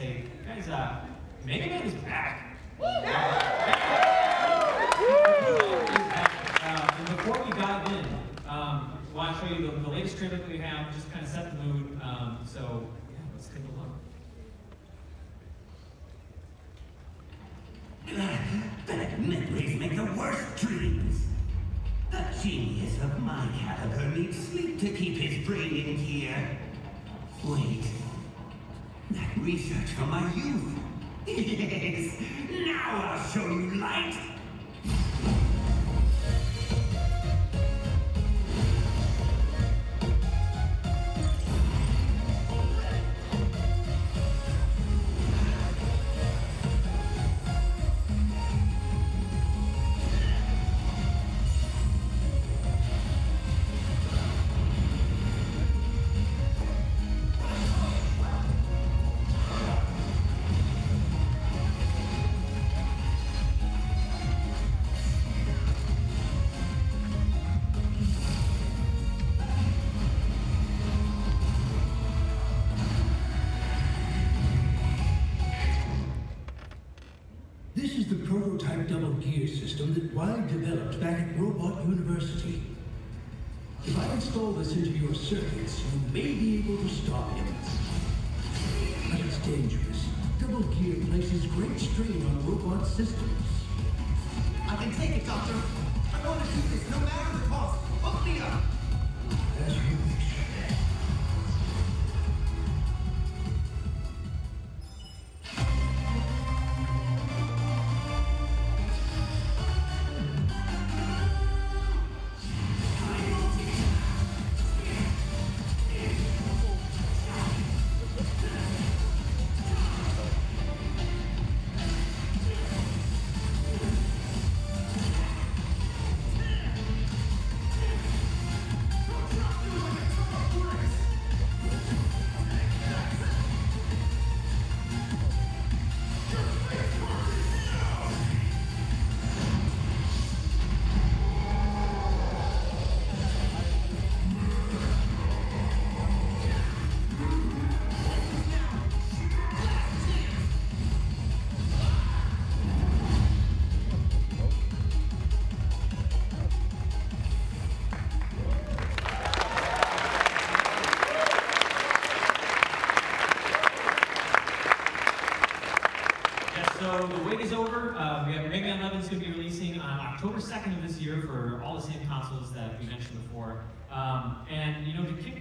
say, guys, uh, Mega Man is back. Uh, and before we dive in, um, I want to show you the, the latest trailer that we have, just kind of set the mood. Um, so, yeah, let's take a look. Bad memories make the worst dreams. The genius of my caliber needs sleep to keep his brain in gear. Wait. That research from my youth. Yes. Now I'll show you light. Double gear system that Wily developed back at Robot University. If I install this into your circuits, you may be able to stop him. But it's dangerous. Double gear places great strain on robot systems. I can take it, Doctor. I'm going to do this no matter the cost. Hook me up.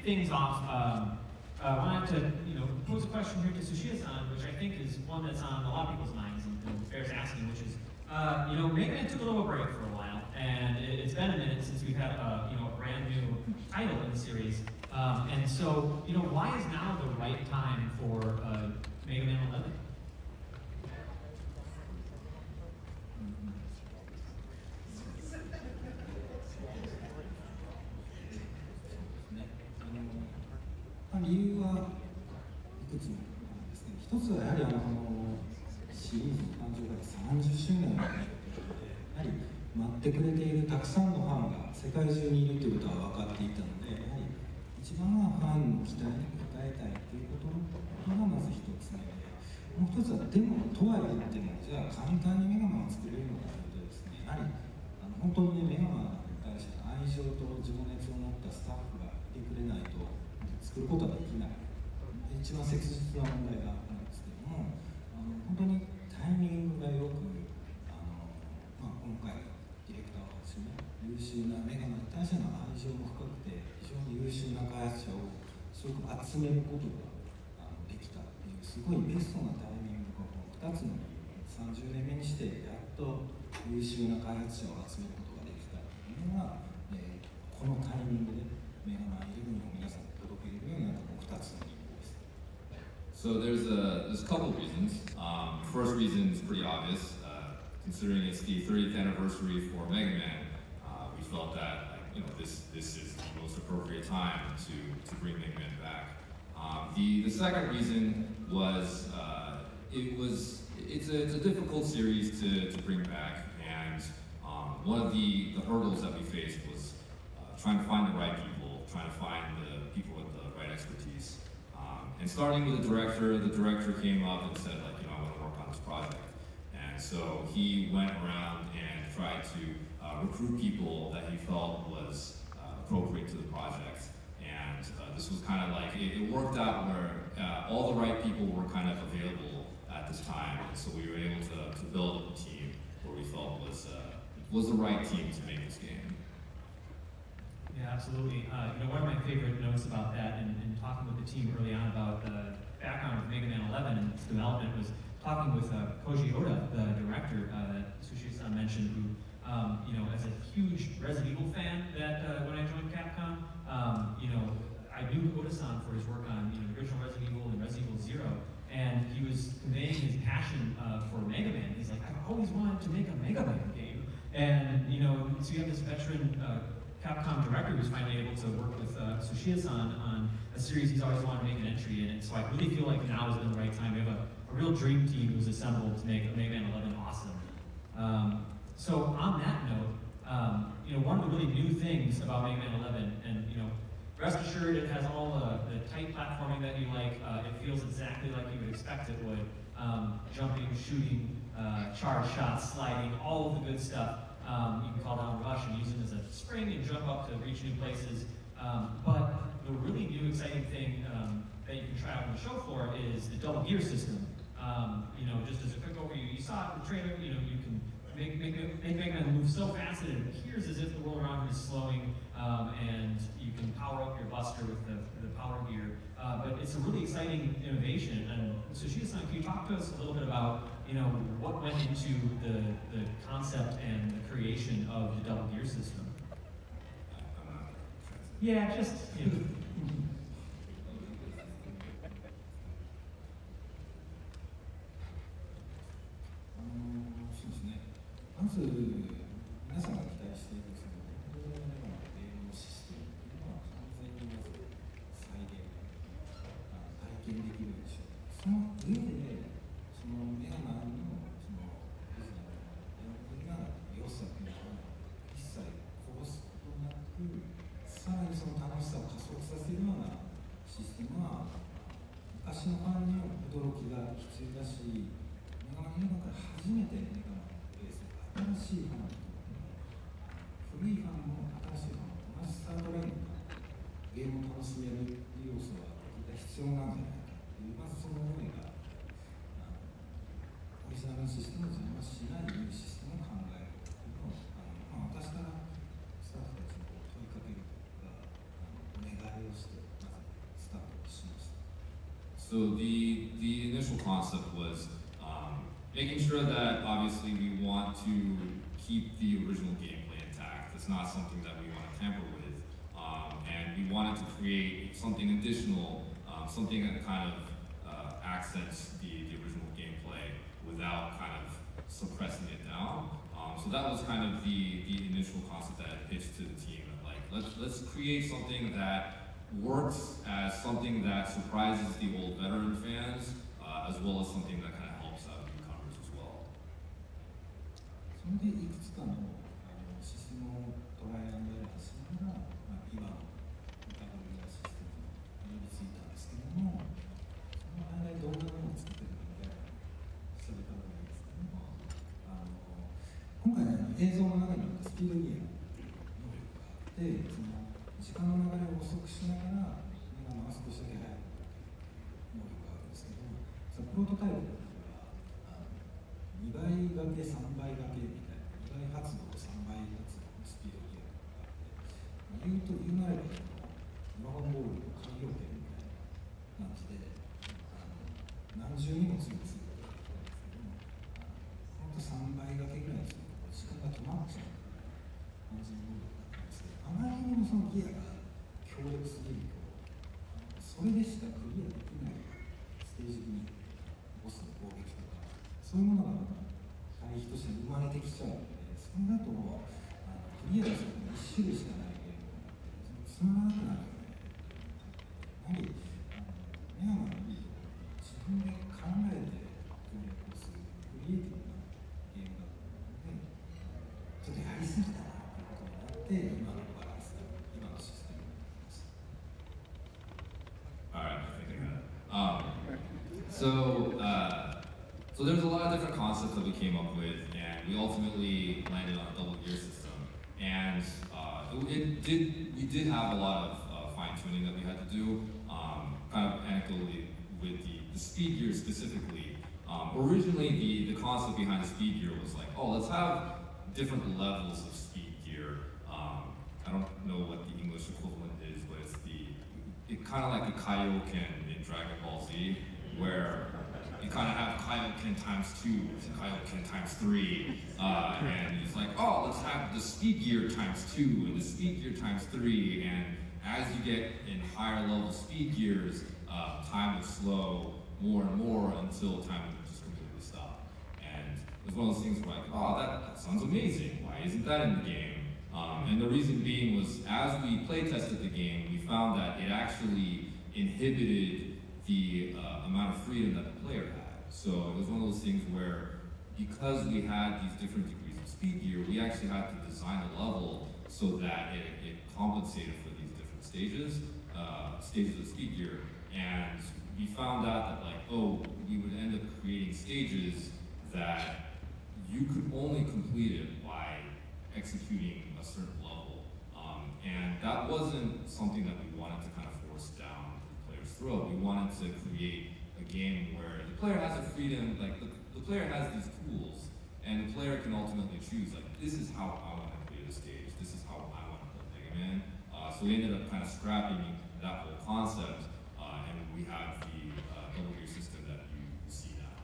Things off, um, I wanted to you know pose a question here to Tsuchiya-san, which I think is one that's on a lot of people's minds and, and bears asking, which is, uh, you know, Mega Man took a little break for a while, and it, it's been a minute since we've had a you know a brand new title in the series. Um, and so, you know, why is now the right time for uh, Mega Man 11? つもあるんですけど、一つはやはりあのシリーズの誕生から30周年を迎えるということで、やはり待ってくれているたくさんのファンが世界中にいるということは分かっていたので、やはり一番はファンの期待に応えたいということがまず一つ目で、もう一つは、でも、とはいっても、じゃあ簡単にメガマンを作れるのかというとですね、やはりあの本当にね、メガマンに対して愛情と情熱を持ったスタッフがいてくれないと作ることはできない。一番切実な問題があるんですけども、あの本当にタイミングがよく、あのまあ、今回ディレクターをはじめ、優秀なメガマンに対しての愛情も深くて、非常に優秀な開発者をすごく集めることがあのできたっていう、すごいベストなタイミングがこの2つの理由30年目にして、やっと優秀な開発者を集めることができたっていうのが、えーこのタイミングでメガマン11を皆さんに届けるようになったこの2つの理由。So there's a there's a couple reasons. Um, first reason is pretty obvious. Uh, considering it's the 30th anniversary for Mega Man, uh, we felt that like, you know this this is the most appropriate time to to bring Mega Man back. Um, the the second reason was uh, it was it's a it's a difficult series to, to bring back, and um, one of the the hurdles that we faced was uh, trying to find the right people, trying to find the people with the right expertise. Um, and starting with the director, the director came up and said, like, you know, I want to work on this project. And so he went around and tried to uh, recruit people that he felt was uh, appropriate to the project. And uh, this was kind of like, it, it worked out where uh, all the right people were kind of available at this time. And so we were able to, to build a team where we felt was, uh, was the right team to make this game. Yeah, absolutely. Uh, you know, one of my favorite notes about that and, and talking with the team early on about the background of Mega Man 11 and its development was talking with uh, Koji Oda, the director uh, that Sushi-san mentioned, who, um, you know, as a huge Resident Evil fan that uh, when I joined Capcom, um, you know, I knew Oda-san for his work on, you know, the original Resident Evil and Resident Evil Zero, and he was conveying his passion uh, for Mega Man. He's like, I've always wanted to make a Mega Man game. And, you know, so you have this veteran uh, Capcom director was finally able to work with uh, Tsuchiya-san on a series he's always wanted to make an entry in. And so I really feel like now is the right time. We have a, a real dream team who's assembled to make Mega Man 11 awesome. Um, so on that note, um, you know, one of the really new things about Mega Man 11, and you know, rest assured it has all the, the tight platforming that you like. Uh, it feels exactly like you would expect it would. Um, jumping, shooting, uh, charge shots, sliding, all of the good stuff. Um, you can call down rush and use it as a spring and jump up to reach new places. Um, but the really new exciting thing um, that you can try out on the show floor is the double gear system. Um, you know, just as a quick overview, you saw it in the trailer, you know, you can make, make, make Mega move so fast that it appears as if the world around him is slowing, um, and you can power up your Buster with the, the power gear. Uh, but it's a really exciting innovation. And so, Shida-san, can you talk to us a little bit about, you know, what went into the, the concept and the creation of the double gear system? Yeah, just, you know. まず皆さんが期待しているその本当のゲームのシステムというのは完全にまず再現あ体験できるでしょう。その上で So the the initial concept was um, making sure that obviously we want to keep the original gameplay intact. It's not something that we want to tamper with, um, and we wanted to create something additional, um, something that kind of uh, accents the, the original gameplay without kind of suppressing it down. Um, so that was kind of the the initial concept that I pitched to the team. Like let's let's create something that works as something that surprises the old veteran fans, uh, as well as something that kind of helps out newcomers as well. コー2倍掛け3倍掛けみたいな2倍発動3倍発動のスピードゲームとかって言うとってつまらなくなるよねやはりあのメガマンのいいところは自分で考えて攻略をするクリエイティブなゲームだと思うのでちょっとやりすぎたなっていうことになって今のバランス今のシステムになってます All right, I think I got it. So, uh, so there's a lot of different concepts that we came up with, and we ultimately did, have a lot of uh, fine tuning that we had to do, um, kind of anecdotally with the, the speed gear specifically. Um, originally, the, the concept behind the speed gear was like, oh, let's have different levels of speed gear. Um, I don't know what the English equivalent is, but it's the, it kind of like the Kaioken in Dragon Ball Z, where you kind of have Kaioken times two, and Kaioken times three, uh, and it's like, oh, let's have the speed gear times two, and the speed gear times three, and as you get in higher level speed gears, uh, time would slow more and more until time would just completely stop. And it was one of those things like, oh, that, that sounds amazing. Why isn't that in the game? Um, and the reason being was as we play tested the game, we found that it actually inhibited the uh, amount of freedom that the player had. So it was one of those things where because we had these different degrees of speed gear, we actually had to design a level so that it, it compensated for these different stages, uh, stages of speed gear. And we found out that like, oh, we would end up creating stages that you could only complete it by executing a certain level. Um, and that wasn't something that we wanted to kind of force down the player's throat. We wanted to create a game where the player has a freedom, like the, the player has these tools, and the player can ultimately choose, like, this is how I want to play the stage, this is how I want to play Mega Man. Uh, so we ended up kind of scrapping that whole concept, uh, and we have the uh, double gear system that you see now.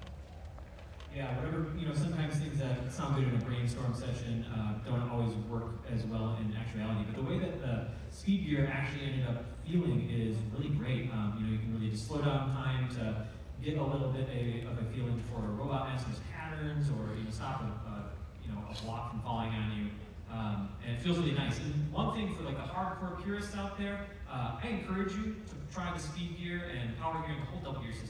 Yeah, whatever, you know, sometimes things that sound good in a brainstorm session uh, don't always work as well in actuality. But the way that the speed gear actually ended up feeling is really great. Um, you know, you can really just slow down time to get a little bit a, of a feeling for a robot master's patterns or you know, stop a, a, you know, a block from falling on you. Um, and it feels really nice. And one thing for like the hardcore purists out there, uh, I encourage you to try the speed gear and power gear and the whole double gear system.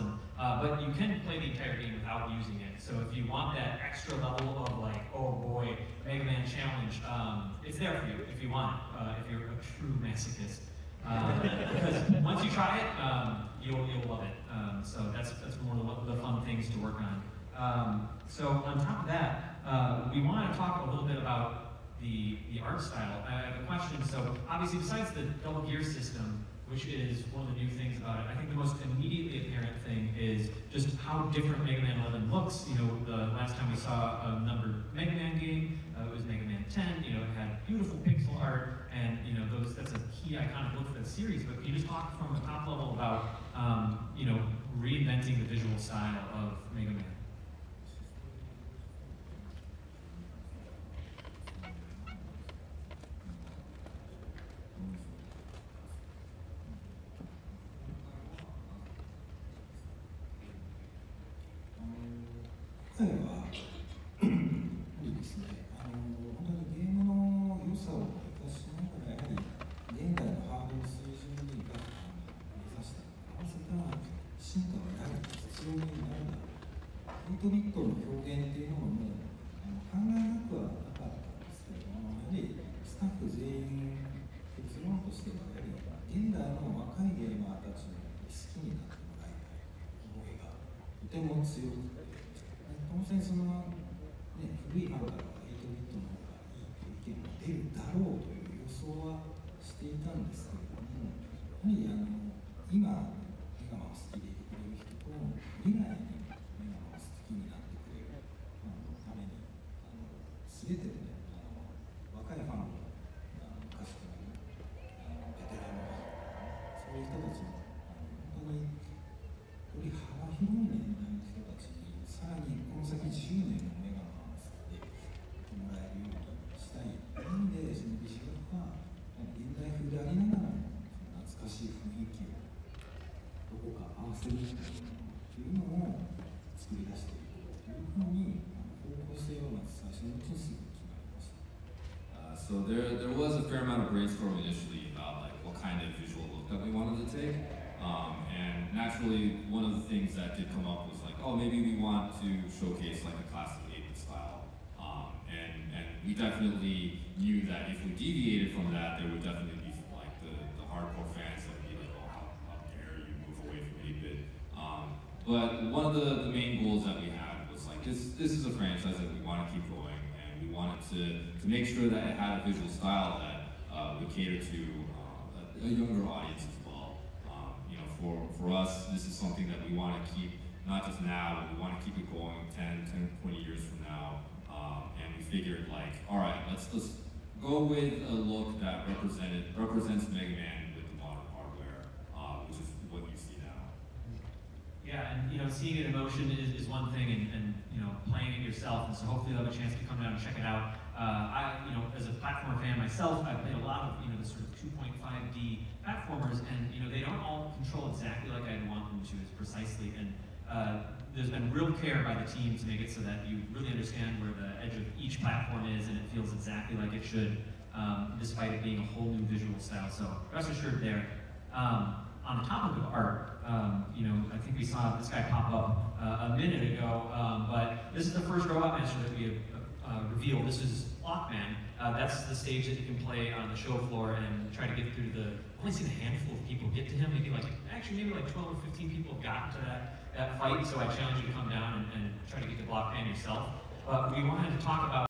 Awesome. Uh, but you can play the entire game without using it. So if you want that extra level of like, oh boy, Mega Man challenge, um, it's there for you if you want it, uh, if you're a true masochist. Uh, because once you try it, um, you'll, you'll love it. Um, so that's, that's one of the, the fun things to work on. Um, so on top of that, uh, we want to talk a little bit about the, the art style. I have a question. So obviously, besides the double gear system, which is one of the new things about it, I think the most immediately apparent thing is just how different Mega Man 11 looks. You know, the last time we saw a numbered Mega Man game, uh, it was Mega Man 10. You know, it had beautiful pixel art, and you know, those that's a key iconic look for the series. But can you just talk from the top level about, um, you know, reinventing the visual style of Mega Man? 回はやはりですねあの本当にゲームの良さを生かしながらやはり現代のハードの水準にが目指した合わせた進化はやはり必要になるだろう8ビットの表現っていうのもあの考えなくはなかったんですけれどもやはりスタッフ全員結論としてはやはり現代の若いゲーマーたちに好きになってもらいたい。思いがとても強くて。当然その、ね、古いハンガーが8ビットの方がいいという意見が出るだろうという予想はしていたんですけれどもやはりあの今 there, was a fair amount of brainstorming initially about like what kind of visual look that we wanted to take. Um, and naturally, one of the things that did come up was like, oh, maybe we want to showcase like a classic 8-bit style. Um, and, and we definitely knew that if we deviated from that, there would definitely be like the, the hardcore fans that would be like, oh, how, how dare you move away from 8-bit. Um, but one of the, the main goals that we had was like this this is a franchise that we want to keep going we wanted to, to make sure that it had a visual style that uh, would cater to uh, a, younger audience as well. Um, you know, for, for us, this is something that we want to keep not just now, but we want to keep it going 10, 10, 20 years from now. Um, and we figured like, all right, let's let's go with a look that represented represents Mega Man with the modern hardware, uh, which is what you see now. Yeah, and you know, seeing it in motion is, is one thing, and, and playing it yourself. And so hopefully you'll have a chance to come down and check it out. Uh, I, you know, as a platformer fan myself, I've played a lot of you know the sort of 2.5D platformers, and you know they don't all control exactly like I'd want them to, as precisely. And uh, there's been real care by the team to make it so that you really understand where the edge of each platform is, and it feels exactly like it should, um, despite it being a whole new visual style. So rest assured there. Um, on the topic of art, um, you know, I think we saw this guy pop up uh, a minute ago, um, but this is the first Robot Master that we have uh, revealed. This is Block Man. Uh, that's the stage that you can play on the show floor and try to get through the, I've only seen a handful of people get to him, maybe like, actually maybe like 12 or 15 people gotten to that, that fight, so I challenge you to come down and, and try to get to Block Man yourself. But we wanted to talk about